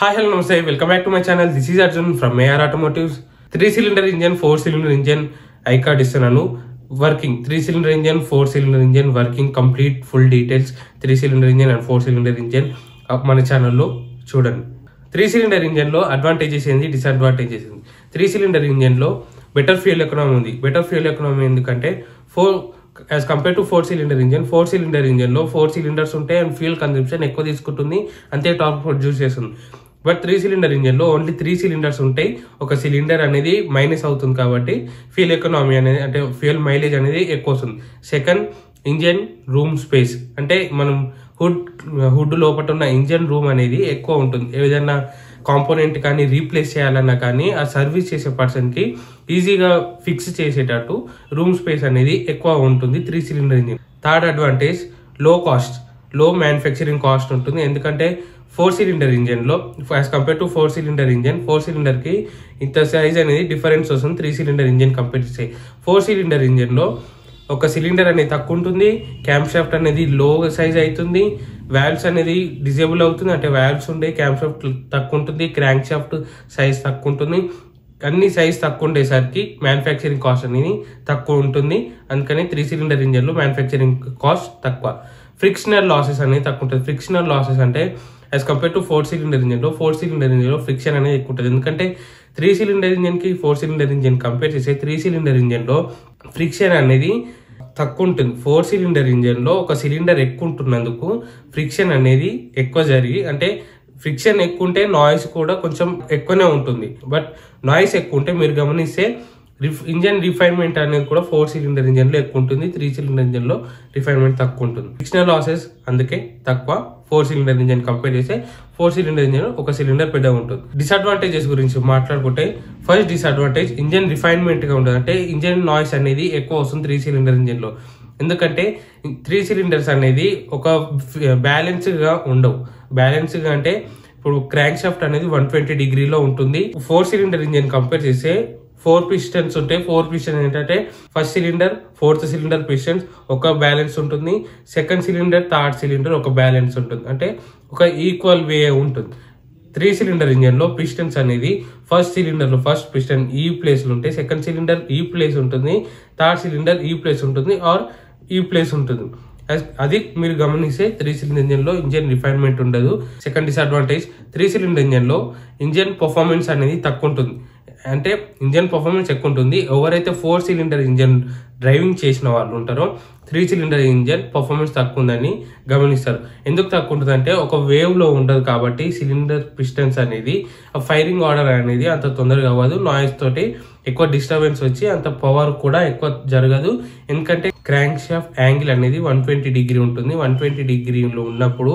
Hi hello నమస్తే. Welcome back to my channel this is Arjun from AR automotives three cylinder engine four cylinder engine I card ఇస్తున్నాను working three cylinder engine four cylinder engine working complete full details three cylinder engine and four cylinder engine మన ఛానల్లో చూడండి. Three cylinder ఇంజన్లో advantages ఏంది disadvantages ఏంది? Three cylinder ఇంజన్లో better fuel economy ఉంది. Better fuel economy ఎందుకంటే four as compare to four cylinder engine four cylinder ఇంజన్లో four cylinders ఉంటాయి అండ్ ఫ్యూయల్ కన్సంప్షన్ ఎక్కువ తీసుకుంటుంది. అంతే టార్క్ ప్రొడ్యూస్ చేస్తుంది. బట్ త్రీ సిలిండర్ ఇంజన్లో ఓన్లీ త్రీ సిలిండర్స్ ఉంటాయి ఒక సిలిండర్ అనేది మైనస్ అవుతుంది కాబట్టి ఫ్యూల్ ఎకనామీ అనేది అంటే ఫ్యూయల్ మైలేజ్ అనేది ఎక్కువ వస్తుంది. Second engine room space. అంటే మనం హుడ్ హుడ్ లోపల ఉన్న ఇంజన్ రూమ్ అనేది ఎక్కువ ఉంటుంది. ఏదైనా కాంపోనెంట్ కానీ రీప్లేస్ చేయాలన్నా కానీ ఆ సర్వీస్ చేసే పర్సన్కి ఈజీగా ఫిక్స్ చేసేటట్టు రూమ్ స్పేస్ అనేది ఎక్కువ ఉంటుంది త్రీ సిలిండర్ ఇంజిన్. థర్డ్ అడ్వాంటేజ్లో కాస్ట్ లో మ్యానుఫ్యాక్చరింగ్ కాస్ట్ ఉంటుంది. ఎందుకంటే four cylinder ఇంజన్లో as compare to four cylinder engine four సిలిండర్కి ఇంత సైజ్ అనేది డిఫరెన్స్ వస్తుంది. త్రీ సిలిండర్ ఇంజన్ కంపేర్ చేసే ఫోర్ సిలిండర్ ఇంజన్లో ఒక సిలిండర్ అనేది తక్కువ ఉంటుంది. క్యాంప్ షాఫ్ట్ అనేది లో సైజ్ అవుతుంది. వాల్వ్స్ అనేది డిజేబుల్ అవుతుంది. అంటే వాల్వ్స్ ఉండే క్యాంప్ షాఫ్ట్ తక్కువ ఉంటుంది. క్రాంక్ షాఫ్ట్ సైజ్ తక్కువ ఉంటుంది. అన్ని సైజ్ తక్కువ ఉండేసరికి మ్యానుఫ్యాక్చరింగ్ కాస్ట్ అనేది తక్కువ ఉంటుంది. అందుకని త్రీ సిలిండర్ ఇంజన్లో మ్యానుఫ్యాక్చరింగ్ కాస్ట్ తక్కువ. ఫ్రిక్షనల్ లాసెస్ అనేది తక్కువ ఉంటుంది ఫ్రిక్షనల్ లాసెస్ అంటే as compare to four cylinder ఇంజన్లో four cylinder ఇంజన్లో ఫ్రిక్షన్ అనేది ఎక్కువ ఉంటుంది ఎందుకంటే త్రీ సిలిండర్ ఇంజన్కి ఫోర్ సిలిండర్ ఇంజన్ కంపేర్ చేస్తే త్రీ సిలిండర్ ఇంజన్లో ఫ్రిక్షన్ అనేది తక్కువ ఉంటుంది ఫోర్ సిలిండర్ ఇంజన్లో ఒక సిలిండర్ ఎక్కువ ఉంటున్నందుకు ఫ్రిక్షన్ అనేది ఎక్కువ జరిగి అంటే ఫ్రిక్షన్ ఎక్కువ ఉంటే నాయిస్ కూడా కొంచెం ఎక్కువనే ఉంటుంది. బట్ నాయిస్ ఎక్కువ ఉంటే మీరు గమనిస్తే రిఫ్ ఇంజన్ రిఫైన్మెంట్ అనేది కూడా ఫోర్ సిలిండర్ ఇంజన్లో ఎక్కువ ఉంటుంది త్రీ సిలిండర్ ఇంజన్లో రిఫైన్మెంట్ తక్కువ ఉంటుంది. ఫ్రిక్షనల్ లాసెస్ అందుకే తక్కువ ఫోర్ సిలిండర్ ఇంజన్ కంపేర్ చేస్తే ఫోర్ సిలిండర్ ఇంజన్ ఒక సిలిండర్ పెద్దగా ఉంటుంది. డిసడ్వాంటేజెస్ గురించి మాట్లాడుకుంటే ఫస్ట్ డిసడ్వాంటేజ్ ఇంజన్ రిఫైన్మెంట్గా ఉంటుంది అంటే ఇంజన్ నాయిస్ అనేది ఎక్కువ వస్తుంది త్రీ సిలిండర్ ఇంజన్లో. ఎందుకంటే త్రీ సిలిండర్స్ అనేది ఒక బ్యాలెన్స్గా ఉండవు. బ్యాలెన్స్గా అంటే ఇప్పుడు క్రాంక్ షాఫ్ట్ అనేది వన్ ట్వంటీ డిగ్రీలో ఉంటుంది. ఫోర్ సిలిండర్ ఇంజన్ కంపేర్ చేస్తే ఫోర్ పిస్టన్స్ ఉంటాయి ఫోర్ పిస్టన్ ఏంటంటే first cylinder fourth cylinder pistons ఒక బ్యాలెన్స్ ఉంటుంది. సెకండ్ సిలిండర్ థర్డ్ సిలిండర్ ఒక బ్యాలెన్స్ ఉంటుంది. అంటే ఒక ఈక్వల్ వే ఉంటుంది. త్రీ సిలిండర్ ఇంజన్లో పిస్టన్స్ అనేది ఫస్ట్ సిలిండర్లో ఫస్ట్ పిస్టన్ ఈ ప్లేస్లో ఉంటే ఉంటాయి సెకండ్ సిలిండర్ ఈ ప్లేస్ ఉంటుంది థర్డ్ సిలిండర్ ఈ ప్లేస్ ఉంటుంది ఆర్ ఈ ప్లేస్ ఉంటుంది. అది మీరు గమనిస్తే త్రీ సిలిండర్ ఇంజన్లో ఇంజన్ రిఫైన్మెంట్ ఉండదు. సెకండ్ డిసడ్వాంటేజ్ త్రీ సిలిండర్ ఇంజన్లో ఇంజన్ పర్ఫార్మెన్స్ అనేది తక్కువ ఉంటుంది. అంటే ఇంజన్ పర్ఫార్మెన్స్ ఎక్కువ ఉంటుంది. ఎవరైతే ఫోర్ సిలిండర్ ఇంజన్ డ్రైవింగ్ చేసిన వాళ్ళు ఉంటారో త్రీ సిలిండర్ ఇంజన్ పర్ఫార్మెన్స్ తక్కువ ఉందని గమనిస్తారు. ఎందుకు తక్కువ ఉంటుంది అంటే ఒక వేవ్లో ఉండదు కాబట్టి సిలిండర్ పిస్టన్స్ అనేది ఆ ఫైరింగ్ ఆర్డర్ అనేది అంత తొందరగా అవ్వదు. నాయిస్ తోటి ఎక్కువ డిస్టర్బెన్స్ వచ్చి అంత పవర్ కూడా ఎక్కువ జరగదు. ఎందుకంటే క్రాంక్ షాఫ్ట్ యాంగిల్ అనేది వన్ ట్వంటీ డిగ్రీ ఉంటుంది. వన్ ట్వంటీ డిగ్రీలో ఉన్నప్పుడు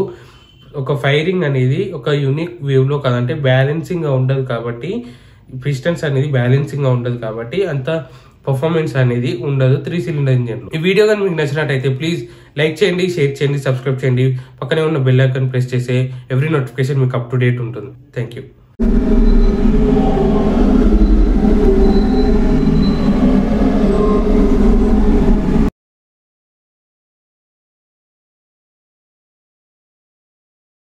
ఒక ఫైరింగ్ అనేది ఒక యూనిక్ వేవ్లో కాదంటే బ్యాలెన్సింగ్గా ఉండదు కాబట్టి పిస్టన్స్ అనేది బ్యాలెన్సింగ్గా ఉండదు కాబట్టి అంత పర్ఫార్మెన్స్ అనేది ఉండదు. త్రీ సిలిండర్ ఇంజన్ ఈ వీడియో కానీ మీకు నచ్చినట్టయితే ప్లీజ్ లైక్ చేయండి షేర్ చేయండి సబ్స్క్రైబ్ చేయండి. పక్కనే ఉన్న బెల్ ఐకాన్ ప్రెస్ చేస్తే ఎవ్రీ నోటిఫికేషన్ మీకు అప్ టు డేట్ ఉంటుంది. Thank you